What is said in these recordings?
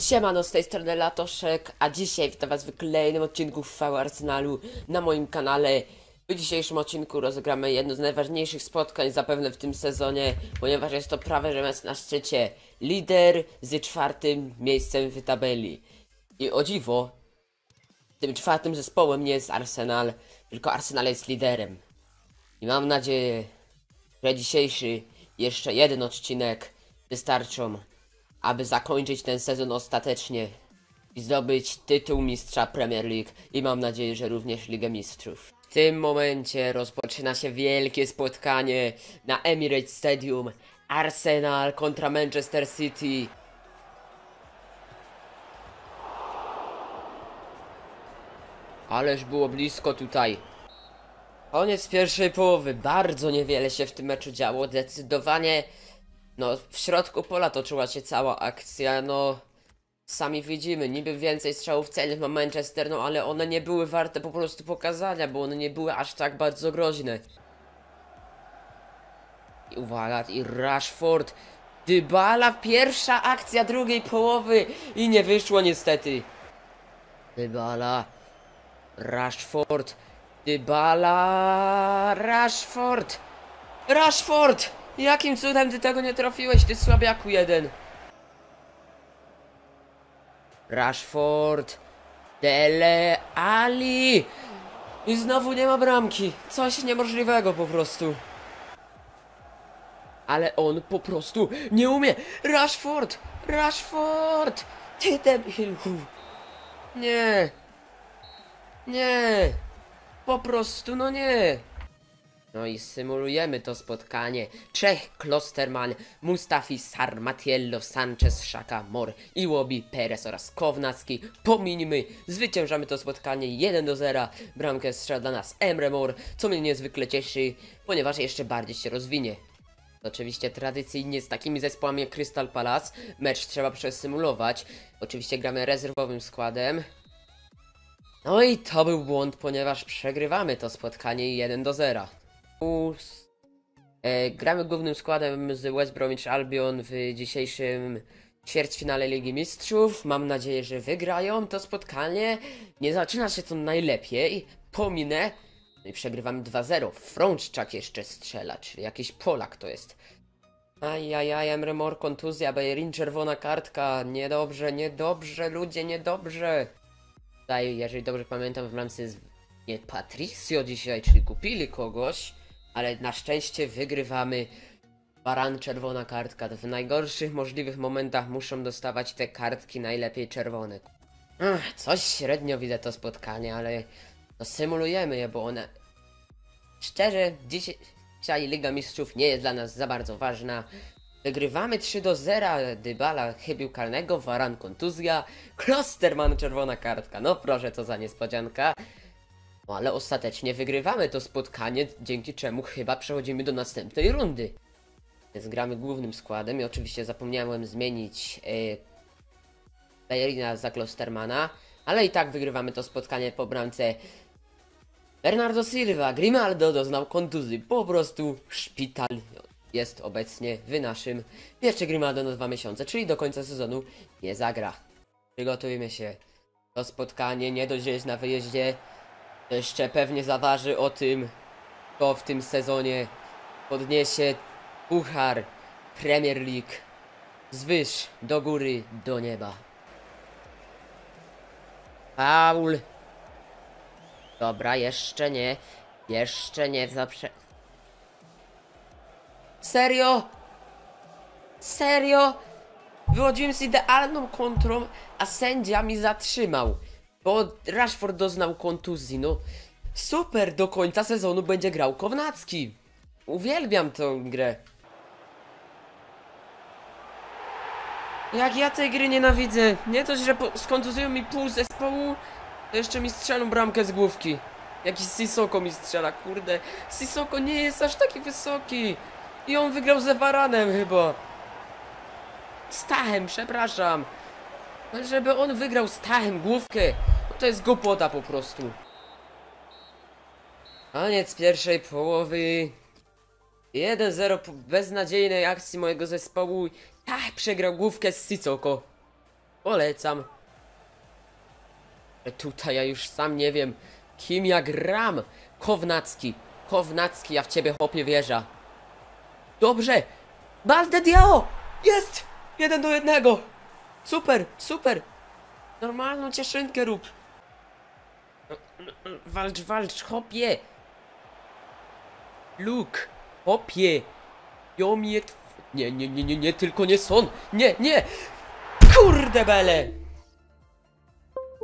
Siemano, z tej strony Latoszek, a dzisiaj witam was w kolejnym odcinku w Arsenalu na moim kanale. W dzisiejszym odcinku rozegramy jedno z najważniejszych spotkań zapewne w tym sezonie, ponieważ jest to prawie że mecz na szczycie. Lider z czwartym miejscem w tabeli. I o dziwo, tym czwartym zespołem nie jest Arsenal, tylko Arsenal jest liderem. I mam nadzieję, że dzisiejszy jeszcze jeden odcinek wystarczą, aby zakończyć ten sezon ostatecznie i zdobyć tytuł mistrza Premier League i mam nadzieję, że również Ligę Mistrzów. W tym momencie rozpoczyna się wielkie spotkanie na Emirates Stadium. Arsenal kontra Manchester City. Ależ było blisko tutaj. Koniec pierwszej połowy. Bardzo niewiele się w tym meczu działo. Zdecydowanie, no, w środku pola toczyła się cała akcja. No, sami widzimy, niby więcej strzałów celnych ma Manchester, no ale one nie były warte po prostu pokazania, bo one nie były aż tak bardzo groźne. I uwaga, i Rashford. Dybala, pierwsza akcja drugiej połowy i nie wyszło niestety. Dybala. Rashford. Dybala. Rashford. Rashford! Jakim cudem ty tego nie trafiłeś, ty słabiaku jeden? Rashford. Dele Ali. I znowu nie ma bramki. Coś niemożliwego po prostu. Ale on po prostu nie umie. Rashford! Rashford! Ty debilu! Nie! Nie! Po prostu no nie! No i symulujemy to spotkanie. Czech Klosterman, Mustafi Sar, Matiello, Sanchez, Szaka, Mor, Iwobi, Perez oraz Kownacki. Pominimy, zwyciężamy to spotkanie 1 do 0. Bramkę strzela dla nas Emre Mor, co mnie niezwykle cieszy, ponieważ jeszcze bardziej się rozwinie. Oczywiście tradycyjnie z takimi zespołami jak Crystal Palace mecz trzeba przesymulować. Oczywiście gramy rezerwowym składem. No i to był błąd, ponieważ przegrywamy to spotkanie 1 do 0. E, gramy głównym składem z West Bromwich Albion w dzisiejszym ćwierćfinale Ligi Mistrzów. Mam nadzieję, że wygrają to spotkanie. Nie zaczyna się to najlepiej. Pominę. No i przegrywamy 2-0. Frączczak jeszcze strzela, czyli jakiś Polak to jest. Ajajaj, Emre Mor, kontuzja, Bellerin, czerwona kartka. Niedobrze, niedobrze, ludzie, niedobrze. Tutaj, jeżeli dobrze pamiętam, w bramce jest nie Patricio dzisiaj, czyli kupili kogoś, ale na szczęście wygrywamy. Baran, czerwona kartka. W najgorszych możliwych momentach muszą dostawać te kartki, najlepiej czerwone. Ach, coś średnio widzę to spotkanie, ale no symulujemy je, bo one... Szczerze, dzisiaj Liga Mistrzów nie jest dla nas za bardzo ważna. Wygrywamy 3 do 0, Dybala chybił karnego, Varan kontuzja, Klosterman czerwona kartka. No proszę, co za niespodzianka. No ale ostatecznie wygrywamy to spotkanie, dzięki czemu chyba przechodzimy do następnej rundy. Więc gramy głównym składem i oczywiście zapomniałem zmienić yy, za Klostermana, ale i tak wygrywamy to spotkanie po bramce Bernardo Silva. Grimaldo doznał kontuzji, po prostu szpital jest obecnie w naszym pierwszy Grimaldo na dwa miesiące, czyli do końca sezonu nie zagra. Przygotujmy się. To spotkanie nie dość, na wyjeździe, jeszcze pewnie zaważy o tym, kto w tym sezonie podniesie puchar Premier League z wyż do góry do nieba. Paul. Dobra, jeszcze nie. Jeszcze nie zaprze... Serio? Serio? Wychodziłem z idealną kontrą, a sędzia mi zatrzymał. Bo Rashford doznał kontuzji, no. Super, do końca sezonu będzie grał Kownacki. Uwielbiam tę grę. Jak ja tej gry nienawidzę. Nie to, że skontuzjują mi pół zespołu, to jeszcze mi strzelą bramkę z główki. Jakiś Sisoko mi strzela, kurde. Sisoko nie jest aż taki wysoki. I on wygrał ze Varanem chyba. Stachem, przepraszam. Żeby on wygrał Stachem główkę, to jest głupota po prostu. Koniec pierwszej połowy. 1-0 po beznadziejnej akcji mojego zespołu. Tak, przegrał główkę z Sissoko. Polecam. Ale tutaj ja już sam nie wiem, kim ja gram. Kownacki. Kownacki, ja w ciebie chłopie wierzę. Dobrze. Balde Diao! Jest! Jeden do jednego. Super, super. Normalną cieszynkę rób. Walcz, walcz, hopie. Luke, hopie. Jomie. Nie, nie, nie, nie, nie, tylko nie son. Nie, nie. Kurde bele.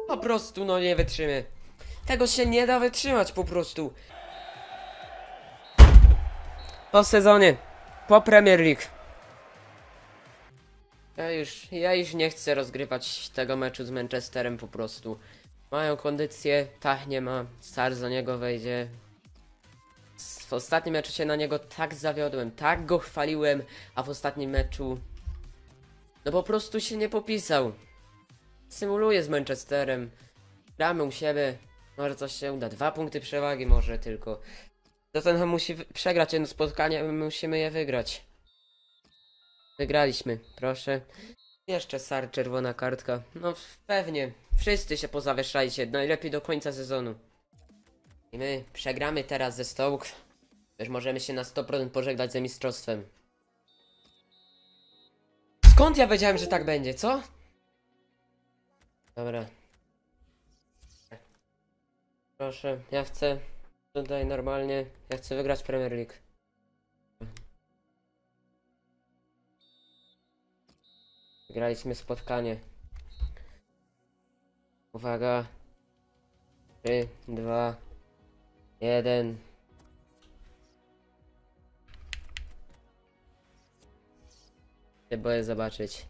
Po prostu, no nie wytrzymy. Tego się nie da wytrzymać po prostu. Po sezonie. Po Premier League. Ja już, ja już nie chcę rozgrywać tego meczu z Manchesterem po prostu. Mają kondycję, tak nie ma. Star za niego wejdzie. W ostatnim meczu się na niego tak zawiodłem, tak go chwaliłem, a w ostatnim meczu no po prostu się nie popisał. Symuluje z Manchesterem. Gramy u siebie. Może coś się uda. Dwa punkty przewagi może tylko. Tottenham musi przegrać jedno spotkanie, my musimy je wygrać. Wygraliśmy, proszę. Jeszcze Sar, czerwona kartka. No pewnie. Wszyscy się pozawieszajcie. Najlepiej do końca sezonu. I my przegramy teraz ze Stoke. Też możemy się na 100% pożegnać ze mistrzostwem. Skąd ja wiedziałem, że tak będzie, co? Dobra. Proszę, ja chcę tutaj normalnie. Ja chcę wygrać Premier League. Wygraliśmy spotkanie. Uwaga. 3, 2, 1. Się boję zobaczyć.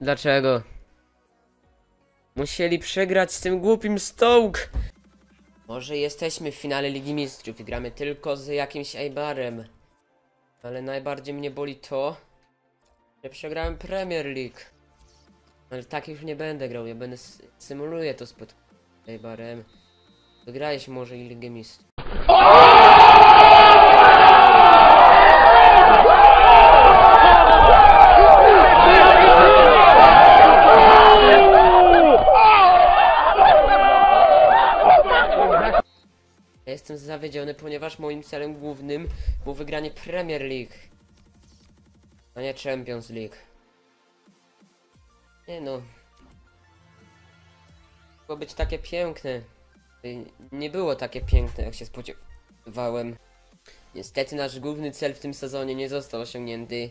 Dlaczego? Musieli przegrać z tym głupim Stoke. Może jesteśmy w finale Ligi Mistrzów i gramy tylko z jakimś Eibarem. Ale najbardziej mnie boli to, że przegrałem Premier League. Ale tak już nie będę grał, ja będę symuluję to spod Eibarem. Wygrałeś może i Ligę Mistrzów. Jestem zawiedziony, ponieważ moim celem głównym było wygranie Premier League, a nie Champions League. Nie no. Było być takie piękne. Nie było takie piękne, jak się spodziewałem. Niestety nasz główny cel w tym sezonie nie został osiągnięty,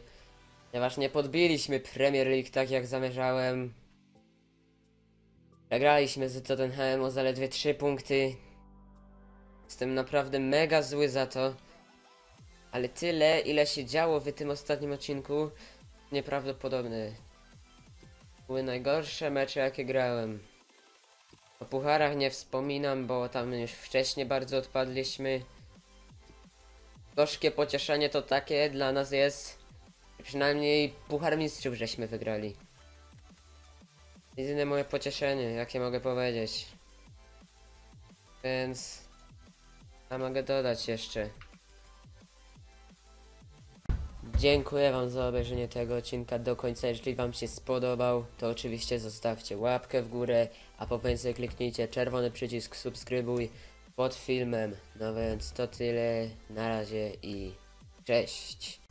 ponieważ nie podbiliśmy Premier League tak jak zamierzałem. Przegraliśmy z Tottenham o zaledwie 3 punkty. Jestem naprawdę mega zły za to. Ale tyle, ile się działo w tym ostatnim odcinku, nieprawdopodobne. Były najgorsze mecze, jakie grałem. O pucharach nie wspominam, bo tam już wcześniej bardzo odpadliśmy. Gorzkie pocieszenie to takie dla nas jest. Przynajmniej Puchar Mistrzów żeśmy wygrali. Jedyne moje pocieszenie, jakie mogę powiedzieć. Więc... A mogę dodać jeszcze. Dziękuję Wam za obejrzenie tego odcinka do końca. Jeżeli Wam się spodobał, to oczywiście zostawcie łapkę w górę, a po końcu kliknijcie czerwony przycisk subskrybuj pod filmem. No więc to tyle. Na razie i cześć.